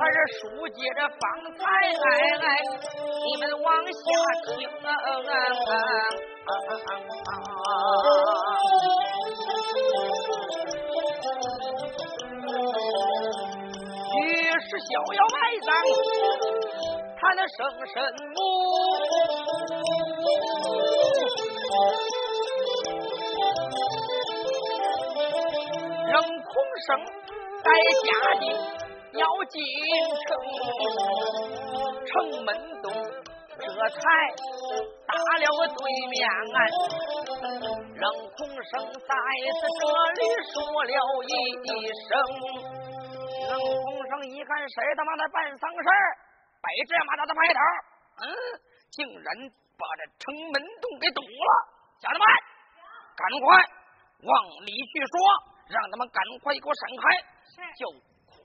可是书接着方才来，你们往下听啊于是逍遥埋葬他的生身母。让孔生带家丁要进城，城门洞这才打了个对面岸，让空生在这里说了一声。让空生一看，谁他妈的办丧事儿，摆这么大的牌头，嗯，竟然把这城门洞给堵了。家人们，赶快往里去说。让他们赶快给我闪开，就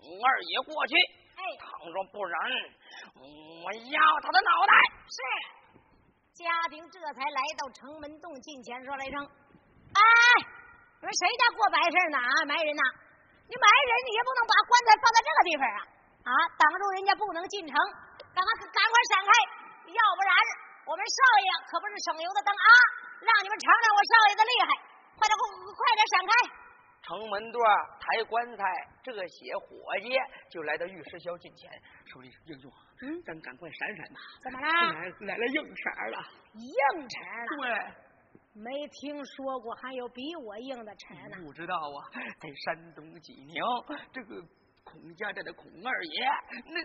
孔二爷过去。哎，倘若不然，我要他的脑袋。是，家丁这才来到城门洞近前，说了一声：“哎，你说谁家过白事呢？啊，埋人呐！你埋人，你也不能把棺材放在这个地方啊！啊，挡住人家不能进城，赶快赶快闪开，要不然我们少爷可不是省油的灯啊！让你们尝尝我少爷的厉害，快点快快点闪开！”城门段抬棺材，这些伙计就来到玉石小近前，说：“英雄，嗯，咱赶快闪闪吧！怎么了？来来了硬茬了，硬茬了？对，没听说过还有比我硬的茬呢。不知道啊，在山东济宁，这个孔家寨的孔二爷，那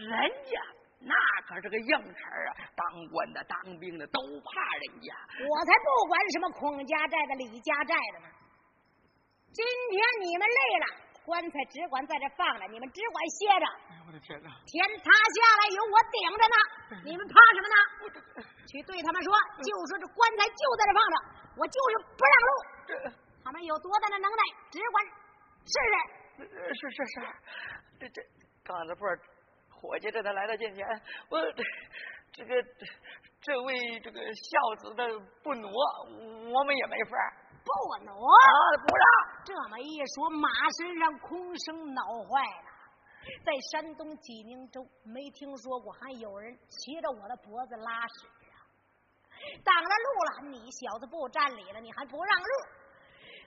人家那可是个硬茬啊！当官的、当兵的都怕人家。我才不管什么孔家寨的、李家寨的呢。”今天你们累了，棺材只管在这放着，你们只管歇着。哎我的天哪！天塌下来有我顶着呢，你们怕什么呢？去对他们说，就说这棺材就在这放着，我就是不让路。他们有多大的能耐，只管试试。是是是，这这刚子破伙计这才来到近前，我这个这位这个孝子的不挪，我们也没法。不挪啊！不让这么一说，马身上空生恼坏了。在山东济宁州，没听说过还有人骑着我的脖子拉屎啊！挡了路了，你小子不占理了，你还不让路！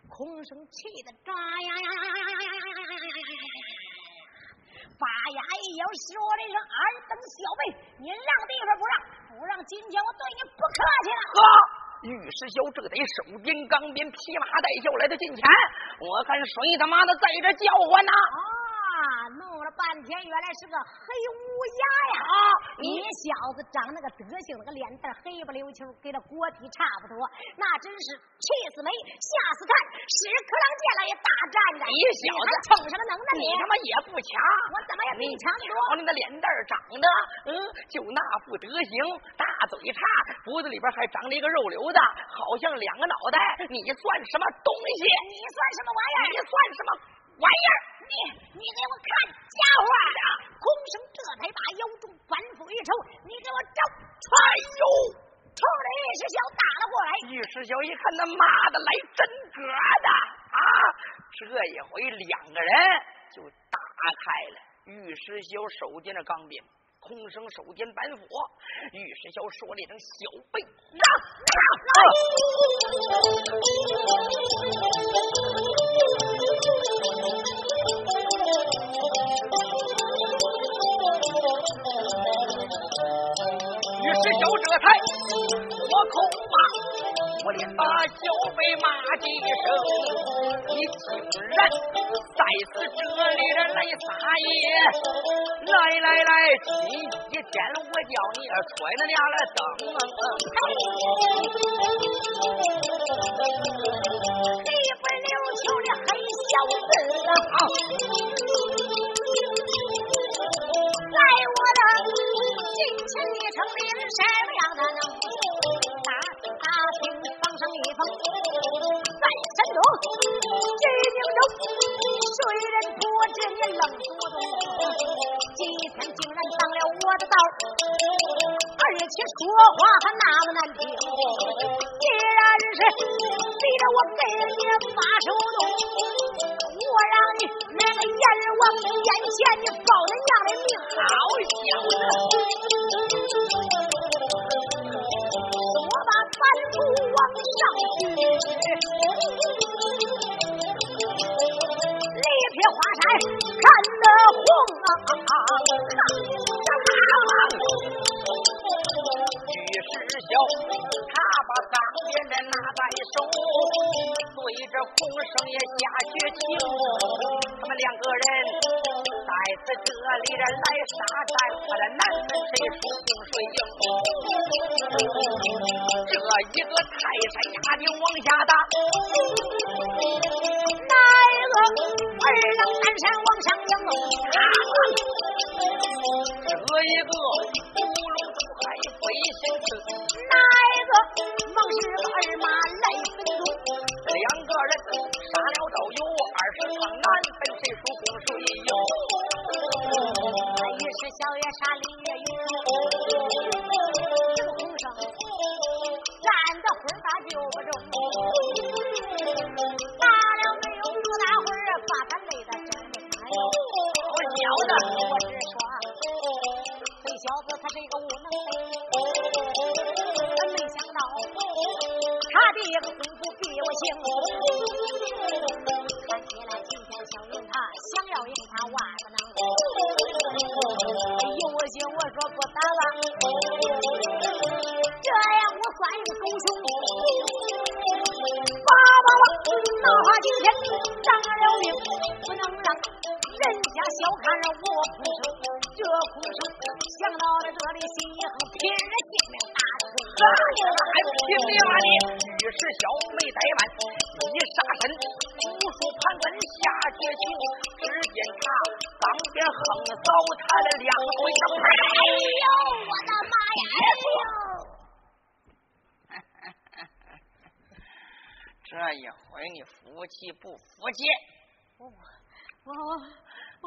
空生气的抓呀呀呀呀呀呀呀呀呀呀呀呀呀！发牙一咬，说了一声：“尔等小辈，你让地方不让？不让，今天我对你不客气了。”呵。玉石霄这得手边钢鞭，披麻戴孝来到近前，我看谁他妈的在这叫唤呐？啊，弄了半天，原来是个黑乌鸦呀！啊，你小子长那个德行，那个脸蛋黑不溜秋，跟那锅底差不多，那真是气死没，吓死看，屎壳郎见了也大战的。你小子逞什么能耐？你他妈也不强，我怎么也比你强得多？瞧你那脸蛋长得，嗯，就那副德行，大嘴叉，脖子里边还长着一个肉瘤子，好像两个脑袋。你算什么东西？你算什么玩意儿？你算什么玩意儿？你你给我看家伙！空生这才把腰中反斧一抽，你给我招！哎呦！冲着玉石枭打了过来。玉石枭一看，他妈的来真格的啊！这一回两个人就打开了。玉石枭手掂着钢鞭，空生手掂板斧。玉石枭说了一声：“小辈，让玉石枭这才我口骂，我连把小辈骂几声，你竟然在此这里来撒野！来来来，今一天我叫你揣那俩来等，一不溜秋我问好洪生也下绝情。他们两个人在此这里来杀战，他的难分谁输定谁赢。这一个泰山压顶往下打，哪个二郎南山往上迎？这一个乌龙渡海飞行去。哪一小月杀李月勇，这个红生干的魂大就不中，打了没有多大会儿，把他累得真的惨。我晓得，我是说，这小子他是一个无能。真没想到他的一个功夫比我行，小看了我空生。这空生想到了这里，心一横，拼了性命打出。还拼命啊你！玉石小没怠慢，一杀身，无数盘根下绝情。只见他当边横扫他的两腿，哎呦我的妈呀！哎呦 这一回你服气不服气？我我我我，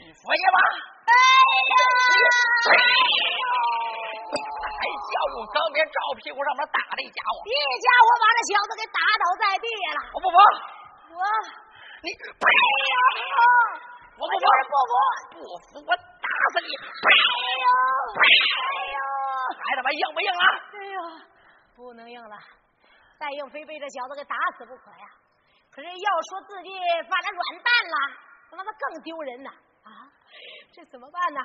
你服气吗？哎呀！哎呦！还笑用钢鞭照屁股上面打的一家伙，一家伙把那小子给打倒在地了。我不服，我你呸呀！我不服，不服，不服我打死你！哎呦，哎呦，还他妈硬不硬了？哎呦，不能硬了，再硬非被这小子给打死不可呀！可是要说自己发了软蛋了，他妈的更丢人呐！啊，这怎么办呢？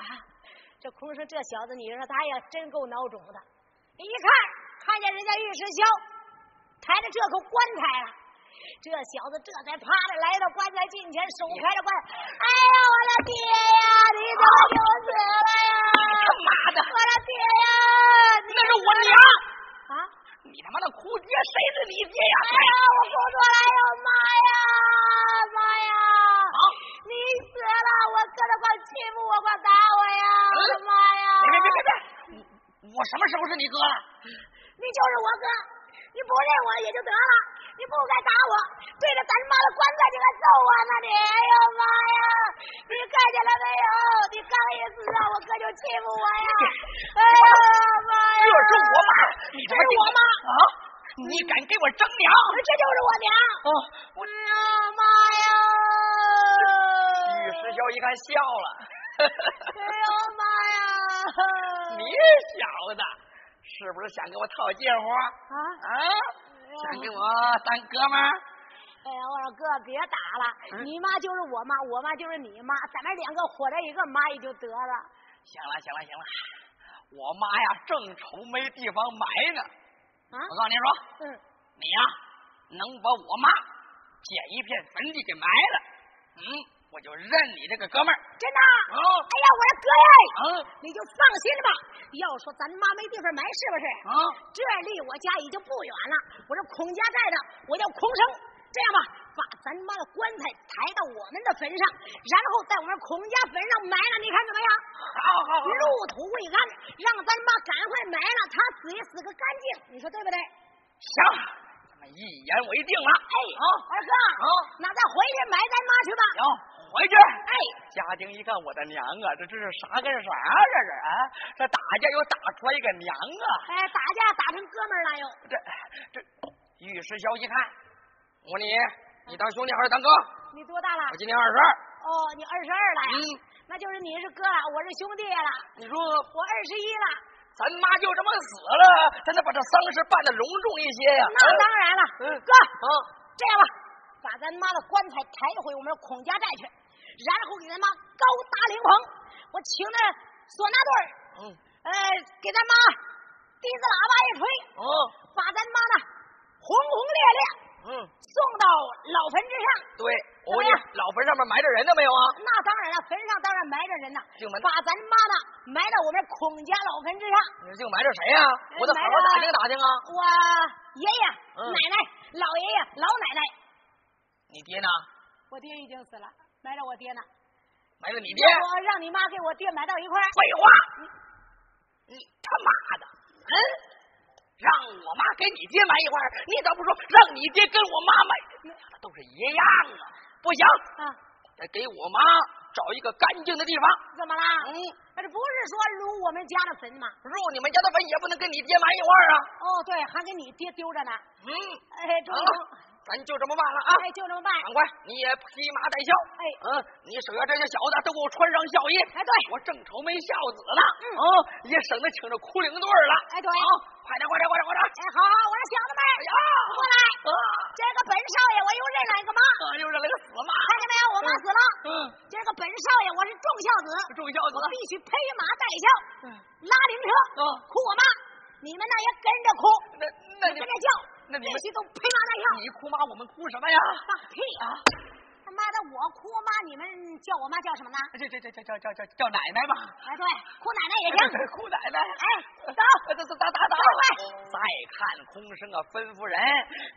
这空生这小子，你说他也真够孬种的。一看，看见人家玉石霄抬着这口棺材了，这小子这才趴着来到棺材近前，手开着棺。哎呀，我的爹呀！你怎么就死了呀？他妈的！我的爹呀！那是我娘啊！你他妈的哭爹，谁是你爹呀？哎呀，我哭出来呀！妈呀，妈呀！啊！你死了，我哥他快欺负我，快打我呀！我的妈呀！别别别别别！我什么时候是你哥了？你就是我哥，你不认我也就得了，你不该打我，对着咱妈的棺材就该揍我呢！你，哎呦妈呀！你看见了没有？你刚一死啊，我哥就欺负我呀！哎呀妈呀！这是我妈，你这是我妈啊！你敢给我争娘？这就是我娘！哦，我呀妈呀！玉师兄一看笑了，哎呦妈呀！你小子是不是想跟我套近乎啊啊？想跟我当哥们儿？哎呀，我说哥别打了，你妈就是我妈，我妈就是你妈，咱们两个活在一个妈也就得了。行了行了行了，我妈呀正愁没地方埋呢。啊！我告诉您说，嗯，你呀能把我妈捡一片坟地给埋了，嗯，我就认你这个哥们儿。真的？嗯。哎呀，我说哥呀，嗯，你就放心吧。要说咱妈没地方埋，是不是？啊，这离我家已经不远了。我这孔家寨的，我叫孔生。这样吧，把咱妈的棺材抬到我们的坟上，然后在我们孔家坟上埋了，你看怎么样？好好好，入土未安，让咱妈赶快埋了，他死也死个干净，你说对不对？行，一言为定了。哎，好，二哥，好，那咱回去埋咱妈去吧。行，回去。哎，家丁一看，我的娘啊，这这是啥跟啥这是啊？这打架又打出来一个娘啊！哎，打架打成哥们儿了又。这这，玉石小一看，我问你，你当兄弟还是当哥？你多大了？我今年二十二。哦，你二十二了呀？嗯，那就是你是哥了，我是兄弟了。你说我二十一了。咱妈就这么死了，咱得把这丧事办的隆重一些呀。那当然了，嗯。哥，嗯，这样吧，把咱妈的棺材抬回我们孔家寨去，然后给咱妈高搭灵棚，我请那唢呐队，嗯。呃，给咱妈笛子喇叭一吹，嗯。把咱妈呢轰轰烈烈嗯，送到老坟之上。对，我问你怎么样，老坟上面埋着人呢没有啊？那当然了，坟上当然埋着人呐，就埋把咱妈呢埋到我们孔家老坟之上。你净埋着谁呀？我得好好打听打听啊。我爷爷、嗯奶奶、老爷爷、老奶奶，你爹呢？我爹已经死了，埋着我爹呢。埋着你爹？我让你妈给我爹埋到一块儿。废话，你他妈的，嗯，让我妈给你爹埋一块儿，你咋不说让你爹跟我妈埋？都是一样啊！不行，啊，得给我妈找一个干净的地方。怎么啦？嗯，那这不是说入我们家的坟吗？入你们家的坟也不能跟你爹埋一块儿啊。哦，对，还给你爹丢着呢。嗯，哎，周好成，咱就这么办了啊。哎，就这么办。长官，你也披麻戴孝。哎嗯，你手下这些小子都给我穿上孝衣。哎，对，我正愁没孝子呢。嗯哦也省得请着哭灵队了。哎对好，快点，快点，快点，快点。哎，好好，我说小子们，哎呀，过来，啊，这个本少爷我又认了一个妈，啊又认了个死妈。看见没有？我妈死了。嗯，这个本少爷我是重孝子，重孝子我。必须披麻戴孝，嗯，拉灵车，嗯哭我妈，你们那也跟着哭，你们必须都披马戴孝。你哭妈，我们哭什么呀？放屁啊！他妈的，我哭我妈，你们叫我妈叫什么呢？这这这这叫叫叫叫奶奶吧。哎，对，哭奶奶也行。哭奶奶。哎，走，走走走走走！快再看空生啊，吩咐人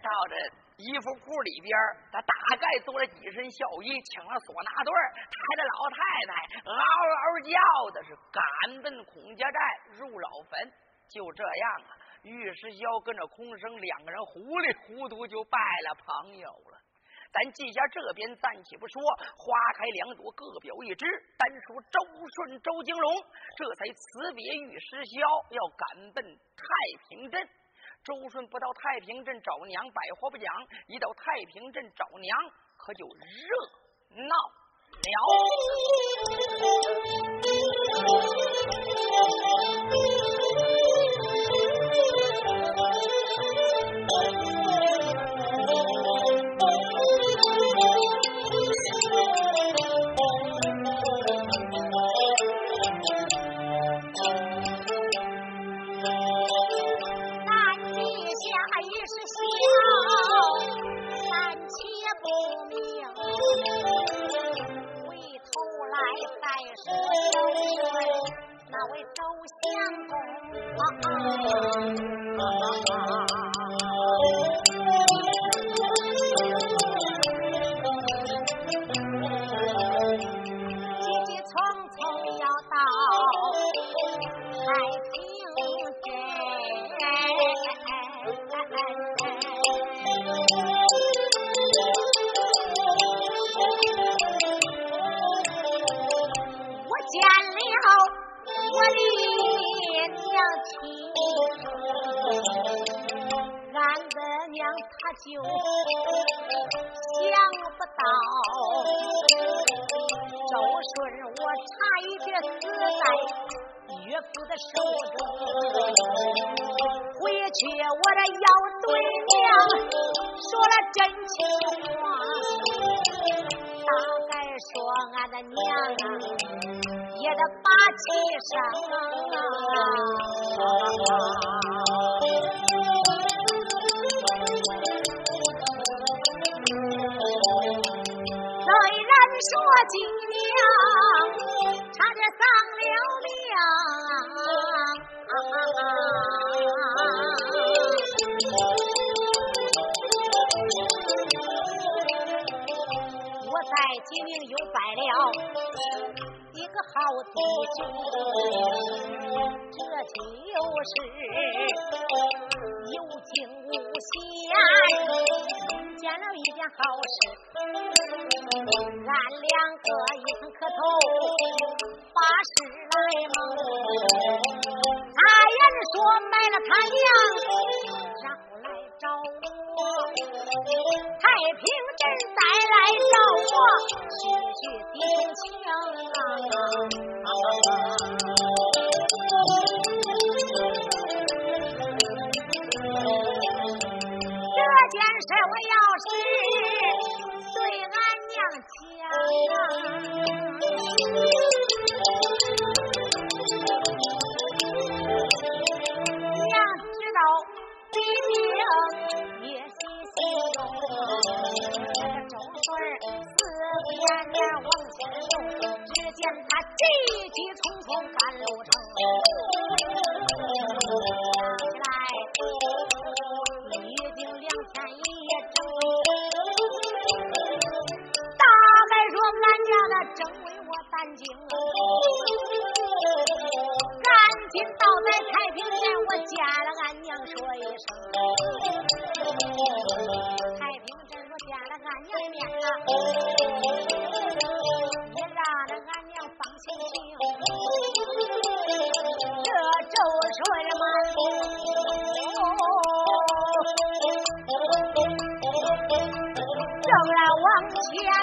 到这衣服库里边，他大概做了几身孝衣，请了唢呐队，抬着老太太嗷嗷叫的是赶奔孔家寨入老坟。就这样啊，尉迟霄跟着空生两个人糊里糊涂就拜了朋友了。咱记下这边暂且不说，花开两朵，各表一枝。单说周顺、周金龙，这才辞别尉迟霄，要赶奔太平镇。周顺不到太平镇找娘，百话不讲；一到太平镇找娘，可就热闹了就想不到。周顺，我差一点死在岳父的手中。回去我这要对娘说了真情话，大概说俺的娘啊也得把气生说今娘差点丧了命，我在金陵又拜了一个好弟兄，这就是有情件好事。俺两个一同磕头，把事来忙。大人说卖了。他娘，然后来找我，太平镇再来找我，叙叙弟兄情这件事我要是正要往前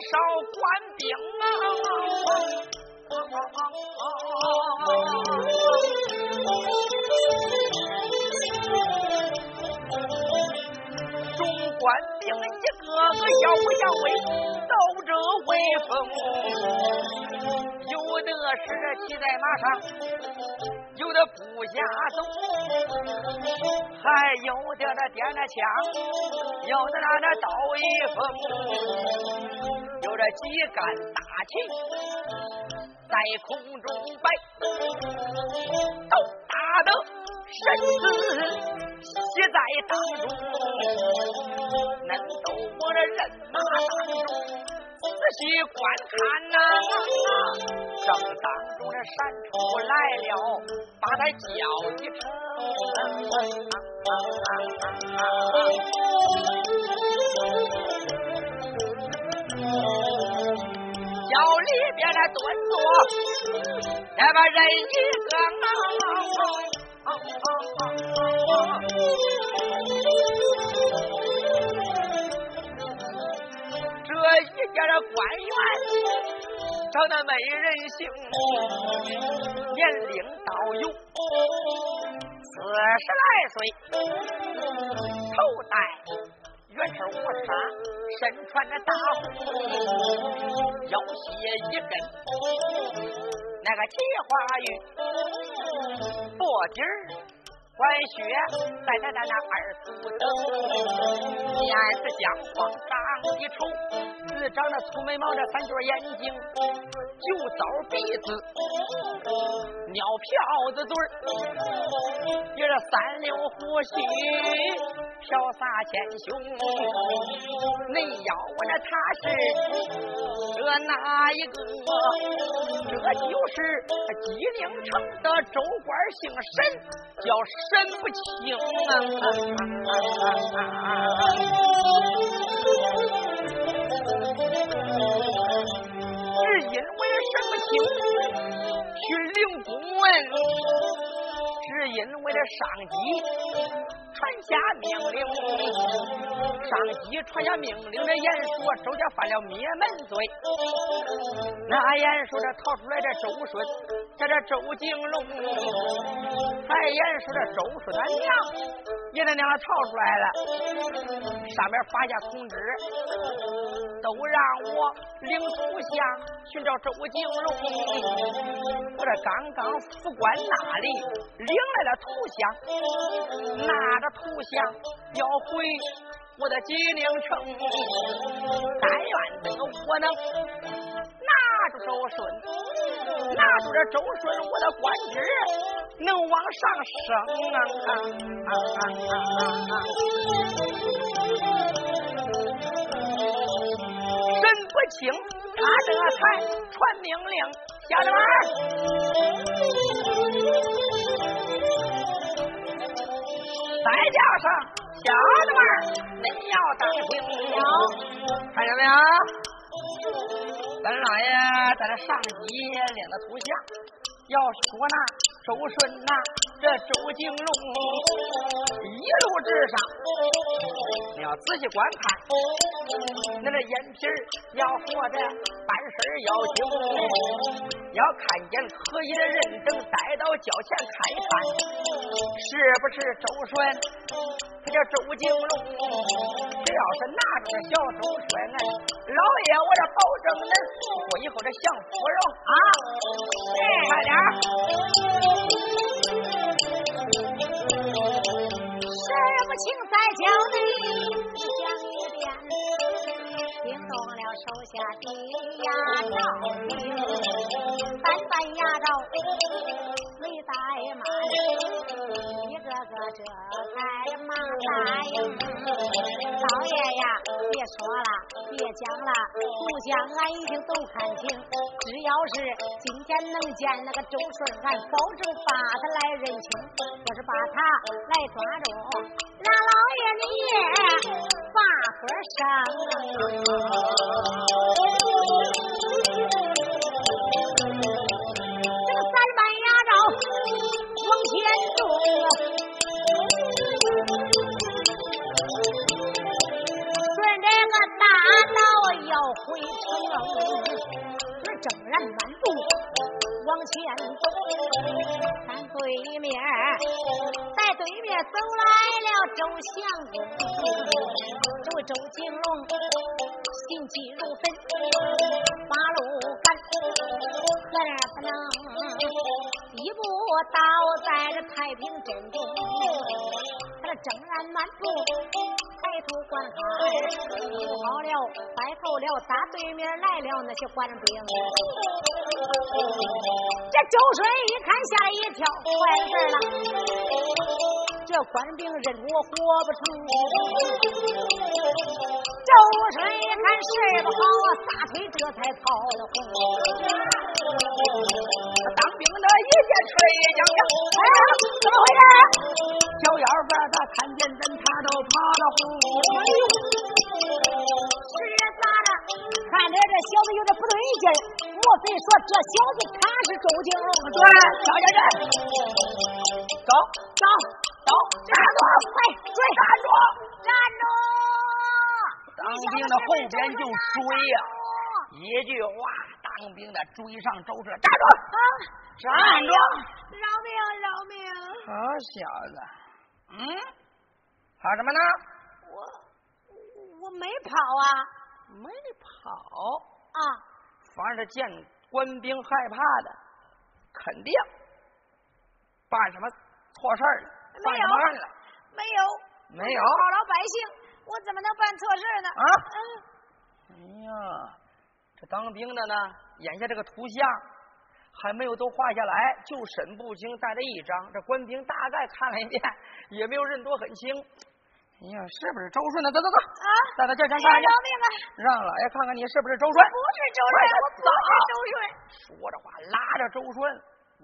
少官兵啊！众官兵一个个耀武扬威，抖着威风。有的是骑在马上，有的不下走，还有的那点着枪，有的拿着刀一锋。这几杆大旗在空中摆，都打得身子写在当中，恁都我这人马当中仔细观看呐，正当中这闪出来了，把他叫一声。窑里边的蹲坐，再把人一个这一家的官员长得没人性，年龄倒有。四十来岁，头戴圆身乌纱，身穿着大红，腰系一根那个菊花玉，脖底儿。关靴在那那那二足蹬，面是姜黄长一丑，只长那粗眉毛，这三角眼睛，酒糟鼻子，尿瓢子嘴儿，有这三流胡须，飘洒前胸。你要问那他是这哪一个？这就是吉林城的州官姓沈，叫。沈不清啊！只因为神不清，去领公文，只因为这上级。传下命令，上级传下命令，这严说周家犯了灭门罪。那严说这逃出来这周顺，在这周景龙，还严说这周顺他娘也那娘逃出来了，上面发下通知，都让我领属下寻找周景龙。我这刚刚副官那里领来了图像，拿着图像要回我的金陵城，但愿这个我能拿住周顺，拿住这周顺，我的官职能往上升啊！啊啊啊啊啊啊神不清，他这才传命令，家人们，再加上小的们，恁要当心，看见没有？咱老爷在这上级领的图像，要说那，周顺呐，这周景龙一路之上，你要仔细观看，那这眼皮要活的，办事要精，要看见可疑的人等带到轿前看一看，是不是周顺？他叫周景龙，只要是拿着小周顺，老爷我这保证恁我以后这享福荣啊！快点事不清再叫你想一遍，惊动了手下的牙照兵，三班牙照没怠慢，一个个这才忙答应。老爷呀，别说了，别讲了，不讲俺已经都看清。只要是今天能见那个周顺，俺保证把他来认清。要是把他来抓住，那老爷你也把分生。往前走，个大道要回城，这正然漫步往前走，看对面，在对面走来了周相公，这位周景龙，心急如焚，八路赶，可怜不能。一步倒在这太平阵中，正然满步，抬头观看，好了，白头了，打对面来了那些官兵。这周顺一看，吓了一跳，坏事了，这官兵认我活不成。周顺一看事不好，撒腿这才跑了当兵的一见吹将将，哎，怎么回事？小妖怪他看见人，他都跑了呼。是咋的？看来这小子有点不对劲儿，莫非说这小子他是周景龙？对，小姐姐，走走走，站住！快追！站住！站住！当兵的后边就追呀，一句话，当兵的追上周顺，站住！啊，站住！饶命！饶命！好小子，嗯，跑什么呢？我我没跑啊，没跑啊！凡是见官兵害怕的，肯定办什么错事儿了，办什么案了？没有，没有，好老百姓。我怎么能办错事呢？啊！哎呀，这当兵的呢，眼下这个图像还没有都画下来，就沈步清带了一张。这官兵大概看了一遍，也没有认多很清。哎呀，是不是周顺呢？走走走，啊，带到这前看看去。饶命啊！让老爷看看你是不是周顺。不是周顺，我不是周顺。说着话，拉着周顺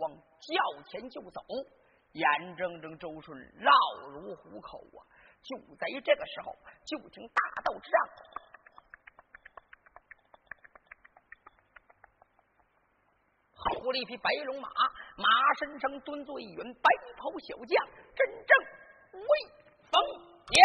往轿前就走，眼睁睁周顺绕入虎口啊！就在这个时候，就听大道之上，好了一匹白龙马，马身上蹲坐一员白袍小将，真正威风也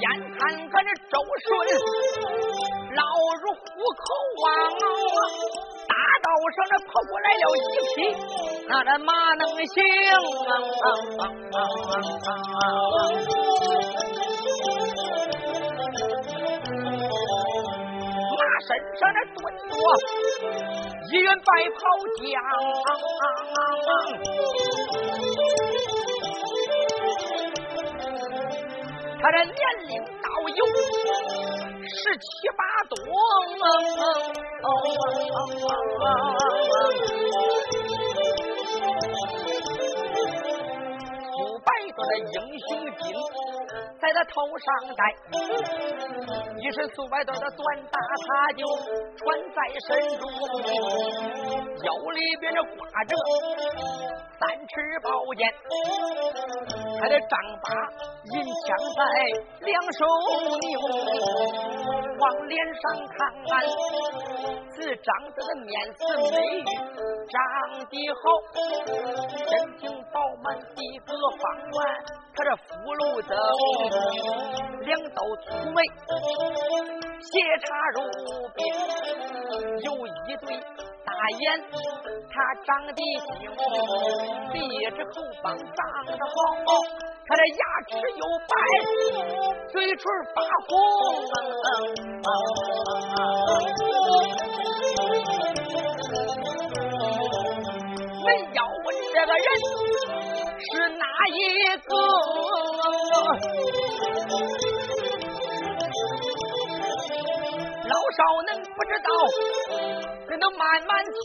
眼看着周顺。老如虎口啊！大道上这跑过来了一匹，那这马能行？马身上这蹲着一员白袍将，他这年龄倒有。十七八多，五百个的英雄金在他头上戴，一身四百多的短大他就穿在身中，腰里边这挂着三尺宝剑，他的丈八。银枪在两手扭，往脸上看，此长得的面似美玉，长得好，身形饱满，体格方圆，他这福禄的两道粗眉，斜插入鬓，有一对。大眼，他长得精，鼻子后方长得好，他的牙齿又白，嘴唇发红。恁要问这个人是哪一个？老少能不知道，恁都慢慢听。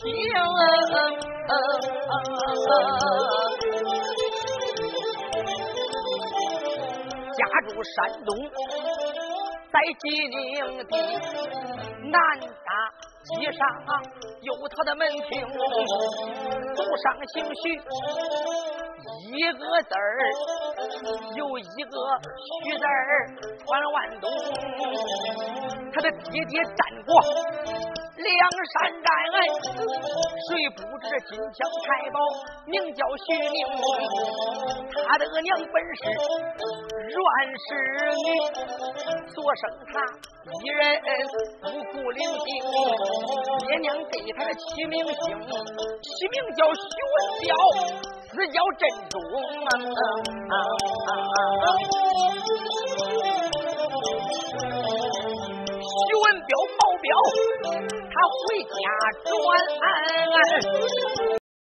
家住山东，在济宁地南大街上有他的门庭，祖上姓徐。一个字儿，有一个徐字儿，传万东。他的爹爹战过梁山战，哎，谁不知金枪太保名叫徐宁？他的娘本是阮氏女，所生他一人不顾灵性，爹娘给他的起名姓，起名叫徐文彪。死叫镇中，徐文彪保镖，他回家转。